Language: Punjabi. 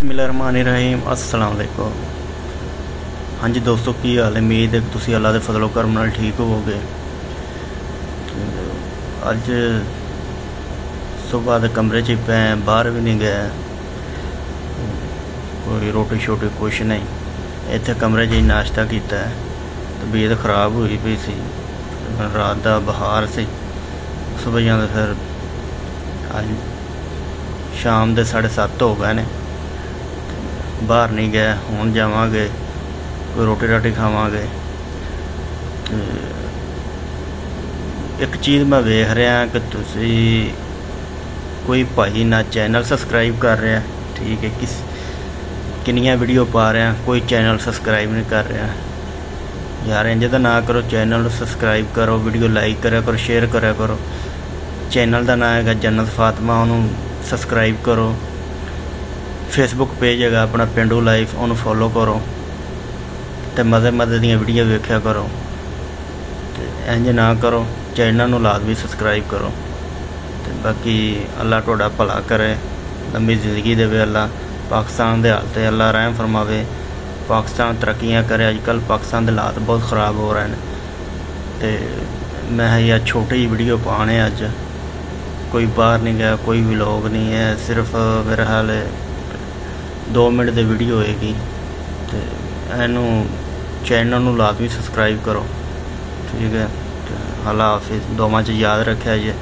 ਬਿਸਮਿਲ੍ਲਾਹਿਰਰਹਿਮਾਨਿਰਰਹੀਮ ਅਸਲਾਮ ਅਲੈਕੁਮ ਹਾਂਜੀ ਦੋਸਤੋ, ਕੀ ਹਾਲ ਹੈ? ਉਮੀਦ ਹੈ ਤੁਸੀਂ ਅੱਲਾ ਦੇ ਫਜ਼ਲੋ ਕਰਮ ਨਾਲ ਠੀਕ ਹੋਵੋਗੇ। ਅੱਜ ਸਵੇਰ ਦੇ ਕਮਰੇ 'ਚ ਹੀ ਪਏ ਬਾਹਰ ਵੀ ਨਹੀਂ ਗਏ। ਕੋਈ ਰੋਟੀ ਛੋਟੀ ਕੁਛ ਨਹੀਂ। ਇੱਥੇ ਕਮਰੇ 'ਚ ਹੀ ਨਾਸ਼ਤਾ ਕੀਤਾ ਤਬੀਅਤ ਖਰਾਬ ਹੋਈ ਪਈ ਸੀ। ਰਾਤ ਦਾ ਬਹਾਰ ਸੀ। ਸਵੇਰ ਜਾਂਦਾ ਫਿਰ ਅੱਜ ਸ਼ਾਮ ਦੇ 7:30 ਹੋ ਗਏ ਨੇ। ਬਾਹਰ ਨਹੀਂ ਗਏ, ਹੁਣ ਜਾਵਾਂਗੇ ਕੋਈ ਰੋਟੀ ਰਾਟੀ ਖਾਵਾਂਗੇ। ਇੱਕ ਚੀਜ਼ ਮੈਂ ਵੇਖ ਰਿਹਾ ਕਿ ਤੁਸੀਂ ਕੋਈ ਭਾਈ ਨਾ ਚੈਨਲ ਸਬਸਕ੍ਰਾਈਬ ਕਰ ਰਿਹਾ, ਠੀਕ ਹੈ, ਕਿਸ ਕਿੰਨੀਆਂ ਵੀਡੀਓ ਪਾ ਰਿਹਾ, ਕੋਈ ਚੈਨਲ ਸਬਸਕ੍ਰਾਈਬ ਨਹੀਂ ਕਰ ਰਿਹਾ। ਯਾਰ ਇੰਜ ਤਾਂ ਨਾ ਕਰੋ, ਚੈਨਲ ਨੂੰ ਸਬਸਕ੍ਰਾਈਬ ਕਰੋ ਵੀਡੀਓ ਲਾਈਕ ਕਰਿਆ ਕਰੋ ਸ਼ੇਅਰ ਕਰਿਆ ਕਰੋ। ਚੈਨਲ ਦਾ ਨਾਮ ਹੈਗਾ ਜੰਨਤ ਫਾਤਮਾ, ਉਹਨੂੰ ਸਬਸਕ੍ਰਾਈਬ ਕਰੋ। ਫੇਸਬੁੱਕ ਪੇਜ ਹੈਗਾ, ਆਪਣਾ ਪਿੰਡੂ ਲਾਈਫ ਉਹਨੂੰ ਫੋਲੋ ਕਰੋ ਤੇ ਮਜ਼ੇ ਮਜ਼ੇ ਦੀਆਂ ਵੀਡੀਓ ਵੇਖਿਆ ਕਰੋ ਤੇ ਇੰਜ ਨਾ ਕਰੋ ਚੈਨਲ ਨੂੰ ਲਾਜ਼ਮੀ ਸਬਸਕ੍ਰਾਈਬ ਕਰੋ ਤੇ ਬਾਕੀ ਅੱਲਾ ਤੁਹਾਡਾ ਭਲਾ ਕਰੇ ਲੰਮੀ ਜ਼ਿੰਦਗੀ ਦੇਵੇ ਅੱਲਾ, ਪਾਕਿਸਤਾਨ ਦੇ ਹਾਲ ਤੇ ਅੱਲਾ ਰਹਿਮ ਫਰਮਾਵੇ, ਪਾਕਿਸਤਾਨ ਤਰੱਕੀਆਂ ਕਰੇ ਅੱਜ ਕੱਲ ਪਾਕਿਸਤਾਨ ਦੇ ਹਾਲਾਤ ਬਹੁਤ ਖਰਾਬ ਹੋ ਰਹੇ ਨੇ ਤੇ ਮੈਂ ਇਹ ਛੋਟੀ ਜਿਹੀ ਵੀਡੀਓ ਪਾਣੇ ਅੱਜ, ਕੋਈ ਬਾਹਰ ਨਹੀਂ ਗਿਆ, ਕੋਈ ਵਲੌਗ ਨਹੀਂ ਹੈ, ਸਿਰਫ ਮੇਰਾ ਹਾਲ ਹੈ 2 ਮਿੰਟ ਦੀ ਵੀਡੀਓ ਹੋਏਗੀ ਤੇ ਇਹਨੂੰ ਚੈਨਲ ਨੂੰ ਲਾਜ਼ਮੀ ਸਬਸਕ੍ਰਾਈਬ ਕਰੋ। ਠੀਕ ਹੈ, ਤੇ ਅੱਲਾ ਹਾਫਿਜ਼। ਦੋਵਾਂ ਚ ਯਾਦ ਰੱਖਿਆ ਜੇ।